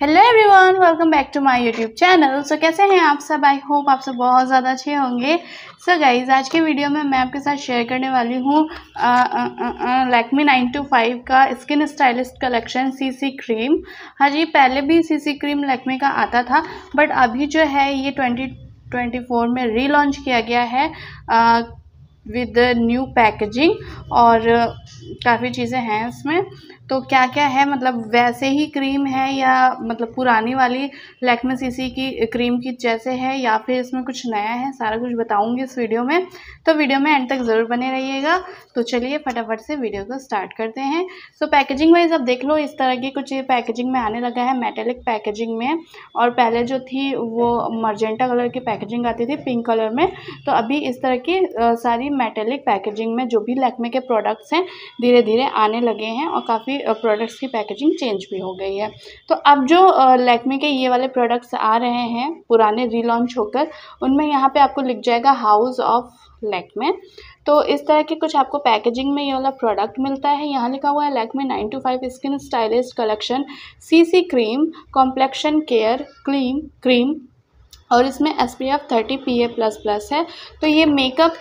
Hello everyone welcome back to my YouTube channel so कैसे हैं आप सब? आई होप आप सब बहुत ज़्यादा अच्छे होंगे। सो so गाइज़ आज के वीडियो में मैं आपके साथ शेयर करने वाली हूँ लैक्मी नाइन टू फाइव का skin stylist collection CC cream हाँ जी, पहले भी सीसी क्रीम लैक्मी का आता था बट अभी जो है ये ट्वेंटी ट्वेंटी फोर में रीलॉन्च किया गया है। विद न्यू पैकेजिंग और काफ़ी चीज़ें हैं इसमें। तो क्या क्या है? मतलब वैसे ही क्रीम है या मतलब पुरानी वाली लैक्मे सीसी की क्रीम की जैसे है या फिर इसमें कुछ नया है? सारा कुछ बताऊँगी इस वीडियो में। तो वीडियो में एंड तक ज़रूर बने रहिएगा। तो चलिए फटाफट से वीडियो को स्टार्ट करते हैं। सो पैकेजिंग वाइज अब देख लो, इस तरह की कुछ ये पैकेजिंग में आने लगा है मेटेलिक पैकेजिंग में। और पहले जो थी, वो मर्जेंटा कलर की पैकेजिंग आती थी पिंक कलर में। तो अभी इस तरह की सारी मेटेलिक पैकेजिंग में जो भी लैक्मे के प्रोडक्ट्स हैं धीरे धीरे आने लगे हैं और काफ़ी प्रोडक्ट्स की पैकेजिंग चेंज भी हो गई है। तो अब जो लैक्मे के ये वाले प्रोडक्ट्स आ रहे हैं, पुराने रीलॉन्च होकर, उनमें यहाँ पर आपको लिख जाएगा हाउस ऑफ़ लैक्मे तो इस तरह के कुछ आपको पैकेजिंग में ये वाला प्रोडक्ट मिलता है। यहाँ लिखा हुआ है Lakme nine to five skin stylist collection C C cream complexion care cream cream और इसमें S P F thirty P A plus plus है। तो ये मेकअप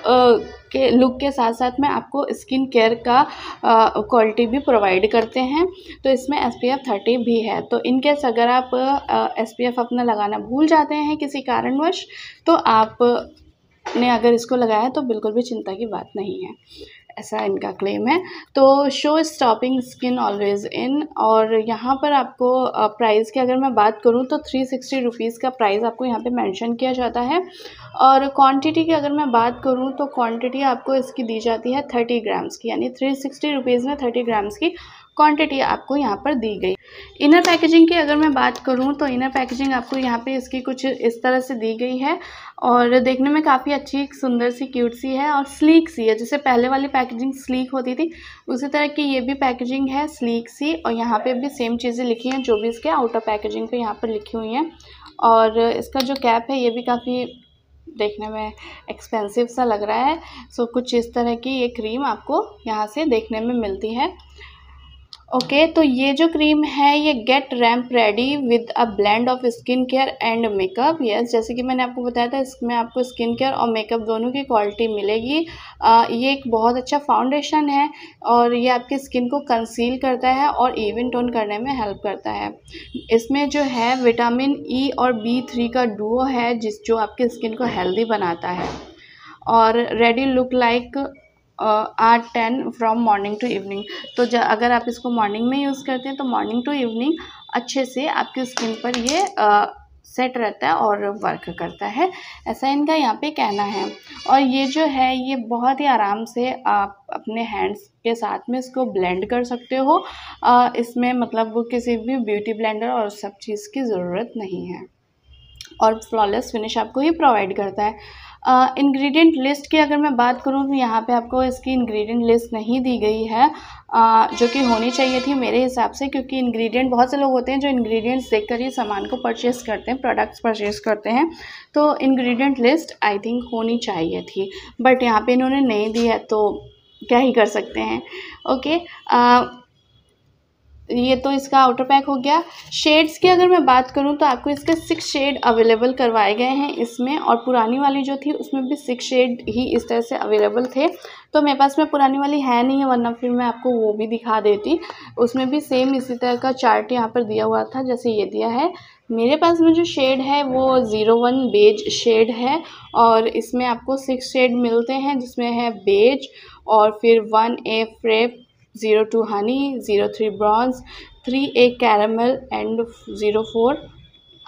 के लुक के साथ साथ में आपको स्किन केयर का क्वालिटी भी प्रोवाइड करते हैं। तो इसमें एस पी एफ़ थर्टी भी है। तो इन केस अगर आप एस पी एफ़ अपना लगाना भूल जाते हैं किसी कारणवश तो आप ने अगर इसको लगाया तो बिल्कुल भी चिंता की बात नहीं है। ऐसा इनका क्लेम है। तो show stopping skin always in और यहाँ पर आपको प्राइस की अगर मैं बात करूँ तो थ्री सिक्सटी रुपीज़ का प्राइस आपको यहाँ पे मेंशन किया जाता है। और क्वांटिटी की अगर मैं बात करूँ तो क्वांटिटी आपको इसकी दी जाती है थर्टी ग्राम्स की, यानी थ्री सिक्सटी रुपीज़ में थर्टी ग्राम्स की क्वांटिटी आपको यहाँ पर दी गई। इनर पैकेजिंग की अगर मैं बात करूँ तो इनर पैकेजिंग आपको यहाँ पे इसकी कुछ इस तरह से दी गई है। और देखने में काफ़ी अच्छी सुंदर सी क्यूट सी है और स्लीक सी है। जैसे पहले वाली पैकेजिंग स्लीक होती थी, उसी तरह की ये भी पैकेजिंग है स्लीक सी और यहाँ पे भी सेम चीज़ें लिखी हैं जो भी इसके आउटर पैकेजिंग पे यहाँ पर लिखी हुई हैं। और इसका जो कैप है, ये भी काफ़ी देखने में एक्सपेंसिव सा लग रहा है। सो कुछ इस तरह की ये क्रीम आपको यहाँ से देखने में मिलती है। ओके तो ये जो क्रीम है ये get ramp ready with a blend of skin care and makeup yes जैसे कि मैंने आपको बताया था इसमें आपको स्किन केयर और मेकअप दोनों की क्वालिटी मिलेगी। आ, ये एक बहुत अच्छा फाउंडेशन है और ये आपकी स्किन को कंसील करता है और इवन टोन करने में हेल्प करता है। इसमें जो है विटामिन ई e और बी थ्री का डुओ है जिस जो आपकी स्किन को हेल्दी बनाता है। और रेडी लुक लाइक आठ ten from morning to evening तो अगर आप इसको मॉर्निंग में यूज़ करते हैं तो मॉर्निंग टू इवनिंग अच्छे से आपकी स्किन पर ये सेट रहता है और वर्क करता है। ऐसा इनका यहाँ पे कहना है। और ये जो है ये बहुत ही आराम से आप अपने हैंड्स के साथ में इसको ब्लेंड कर सकते हो। आ, इसमें मतलब किसी भी ब्यूटी ब्लेंडर और सब चीज़ की ज़रूरत नहीं है। और फ्लॉलेस फिनिश आपको ये प्रोवाइड करता है। इंग्रेडिएंट लिस्ट की अगर मैं बात करूँ तो यहाँ पे आपको इसकी इंग्रेडिएंट लिस्ट नहीं दी गई है। uh, जो कि होनी चाहिए थी मेरे हिसाब से क्योंकि इंग्रेडिएंट बहुत से लोग होते हैं जो इंग्रेडिएंट्स देखकर ही सामान को परचेस करते हैं प्रोडक्ट्स परचेस करते हैं। तो इंग्रेडिएंट लिस्ट आई थिंक होनी चाहिए थी। बट यहाँ पे इन्होंने नहीं दी है तो क्या ही कर सकते हैं। ओके okay, ये तो इसका आउटर पैक हो गया। शेड्स की अगर मैं बात करूँ तो आपको इसके सिक्स शेड अवेलेबल करवाए गए हैं इसमें और पुरानी वाली जो थी उसमें भी सिक्स शेड ही इस तरह से अवेलेबल थे। तो मेरे पास में पुरानी वाली है नहीं है, वरना फिर मैं आपको वो भी दिखा देती। उसमें भी सेम इसी तरह का चार्ट यहाँ पर दिया हुआ था, जैसे ये दिया है। मेरे पास में जो शेड है वो ज़ीरो वन बेज शेड है और इसमें आपको सिक्स शेड मिलते हैं, जिसमें है बेज और फिर one A frappe zero two honey, zero three bronze, three A caramel and zero four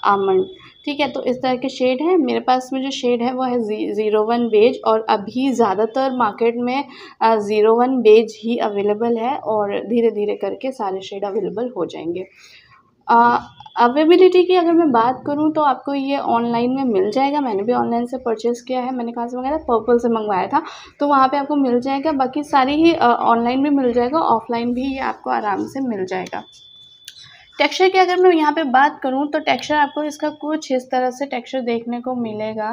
almond. ठीक है तो इस तरह के शेड हैं। मेरे पास में जो शेड है वो है ज़ीरो वन बेज और अभी ज़्यादातर मार्केट में ज़ीरो वन बेज ही अवेलेबल है और धीरे धीरे करके सारे शेड अवेलेबल हो जाएँगे। अवेबिलिटी की अगर मैं बात करूँ तो आपको ये ऑनलाइन में मिल जाएगा। मैंने भी ऑनलाइन से परचेज़ किया है। मैंने कहाँ से मंगाया था पर्पल से मंगवाया था। तो वहाँ पे आपको मिल जाएगा। बाकी सारी ही ऑनलाइन भी मिल जाएगा। ऑफलाइन भी ये आपको आराम से मिल जाएगा। टेक्सचर की अगर मैं यहाँ पे बात करूँ तो टेक्सचर आपको इसका कुछ इस तरह से टेक्सचर देखने को मिलेगा।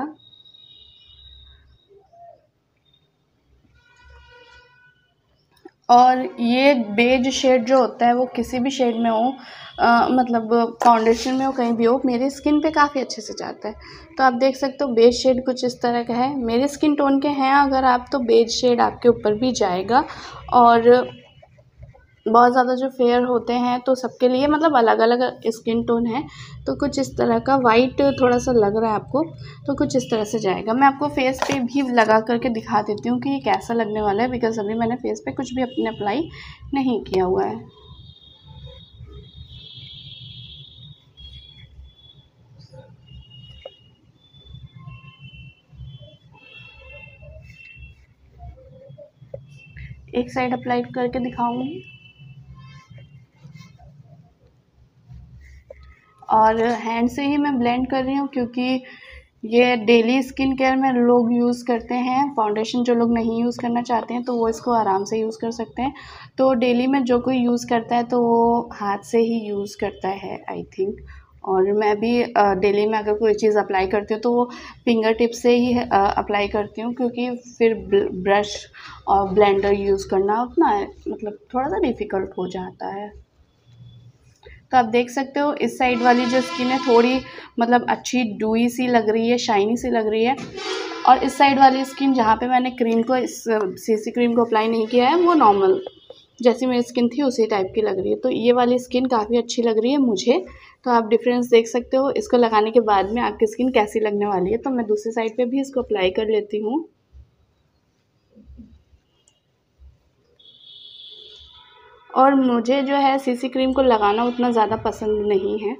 और ये बेज शेड जो होता है वो किसी भी शेड में हो मतलब फाउंडेशन में हो, कहीं भी हो, मेरी स्किन पे काफ़ी अच्छे से जाता है। तो आप देख सकते हो बेज शेड कुछ इस तरह का है। मेरे स्किन टोन के हैं, अगर आप तो बेज शेड आपके ऊपर भी जाएगा और बहुत ज़्यादा जो फेयर होते हैं तो सबके लिए मतलब अलग अलग स्किन टोन है। तो कुछ इस तरह का वाइट थोड़ा सा लग रहा है आपको तो कुछ इस तरह से जाएगा। मैं आपको फेस पे भी लगा करके दिखा देती हूँ कि ये कैसा लगने वाला है बिकॉज़ अभी मैंने फेस पे कुछ भी अपने अप्लाई नहीं किया हुआ है। एक साइड अप्लाई करके दिखाऊँगी। और हैंड से ही मैं ब्लेंड कर रही हूँ क्योंकि ये डेली स्किन केयर में लोग यूज़ करते हैं। फाउंडेशन जो लोग नहीं यूज़ करना चाहते हैं तो वो इसको आराम से यूज़ कर सकते हैं। तो डेली में जो कोई यूज़ करता है तो वो हाथ से ही यूज़ करता है आई थिंक और मैं भी डेली में अगर कोई चीज़ अप्लाई करती हूँ तो वो फिंगर टिप से ही अप्लाई करती हूँ, क्योंकि फिर ब्रश और ब्लेंडर यूज़ करना उतना मतलब थोड़ा सा डिफ़िकल्ट हो जाता है। तो आप देख सकते हो, इस साइड वाली जो स्किन है, थोड़ी मतलब अच्छी डूई सी लग रही है, शाइनी सी लग रही है। और इस साइड वाली स्किन, जहाँ पे मैंने क्रीम को, इस सीसी क्रीम को अप्लाई नहीं किया है, वो नॉर्मल, जैसी मेरी स्किन थी, उसी टाइप की लग रही है। तो ये वाली स्किन काफ़ी अच्छी लग रही है मुझे तो आप डिफरेंस देख सकते हो। इसको लगाने के बाद में आपकी स्किन कैसी लगने वाली है। तो मैं दूसरी साइड पे भी इसको अप्लाई कर लेती हूँ। और मुझे जो है सीसी क्रीम को लगाना उतना ज़्यादा पसंद नहीं है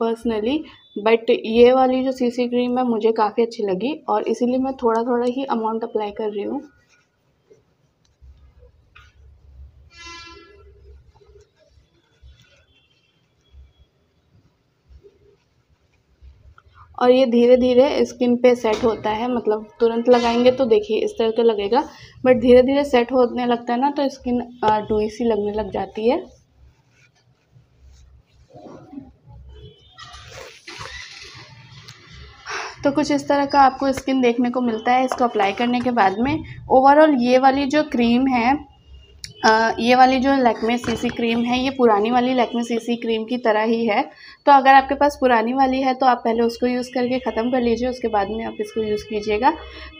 पर्सनली बट ये वाली जो सीसी क्रीम है, मुझे काफ़ी अच्छी लगी और इसीलिए मैं थोड़ा थोड़ा ही अमाउंट अप्लाई कर रही हूँ। और ये धीरे धीरे स्किन पे सेट होता है मतलब तुरंत लगाएँगे तो देखिए इस तरह का लगेगा बट धीरे धीरे सेट होने लगता है ना तो स्किन डुई सी लगने लग जाती है। तो कुछ इस तरह का आपको स्किन देखने को मिलता है, इसको अप्लाई करने के बाद में। ओवरऑल ये वाली जो क्रीम है ये वाली जो लैक्मे सीसी क्रीम है, ये पुरानी वाली लैक्मे सीसी क्रीम की तरह ही है। तो अगर आपके पास पुरानी वाली है तो आप पहले उसको यूज़ करके ख़त्म कर लीजिए, उसके बाद में आप इसको यूज़ कीजिएगा।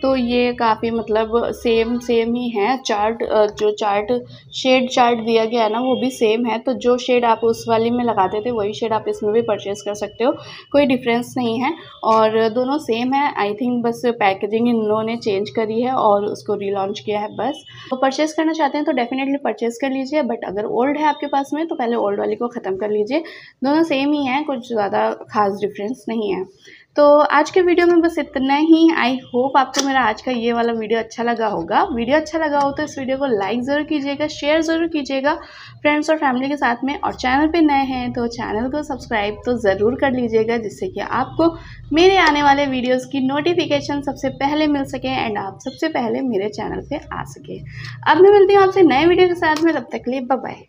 तो ये काफ़ी मतलब सेम सेम ही है। चार्ट जो चार्ट शेड चार्ट दिया गया है ना, वो भी सेम है। तो जो शेड आप उस वाली में लगाते थे, वही शेड आप इसमें भी परचेज़ कर सकते हो। कोई डिफरेंस नहीं है। और दोनों सेम है। आई थिंक बस पैकेजिंग इन लोगों ने चेंज करी है और उसको रीलॉन्च किया है बस। तो परचेज़ करना चाहते हैं तो डेफिनेटली परचेज़ कर लीजिए बट अगर ओल्ड है आपके पास में तो पहले ओल्ड वाली को ख़त्म कर लीजिए। दोनों सेम ही हैं, कुछ ज़्यादा खास डिफरेंस नहीं है। तो आज के वीडियो में बस इतना ही। आई होप आपको मेरा आज का ये वाला वीडियो अच्छा लगा होगा। वीडियो अच्छा लगा हो तो इस वीडियो को लाइक ज़रूर कीजिएगा शेयर ज़रूर कीजिएगा फ्रेंड्स और फैमिली के साथ में। और चैनल पे नए हैं तो चैनल को सब्सक्राइब तो ज़रूर कर लीजिएगा, जिससे कि आपको मेरे आने वाले वीडियोज़ की नोटिफिकेशन सबसे पहले मिल सके एंड आप सबसे पहले मेरे चैनल पर आ सके। अब मैं मिलती हूँ आपसे नए वीडियो के साथ में। तब तक लिए बाय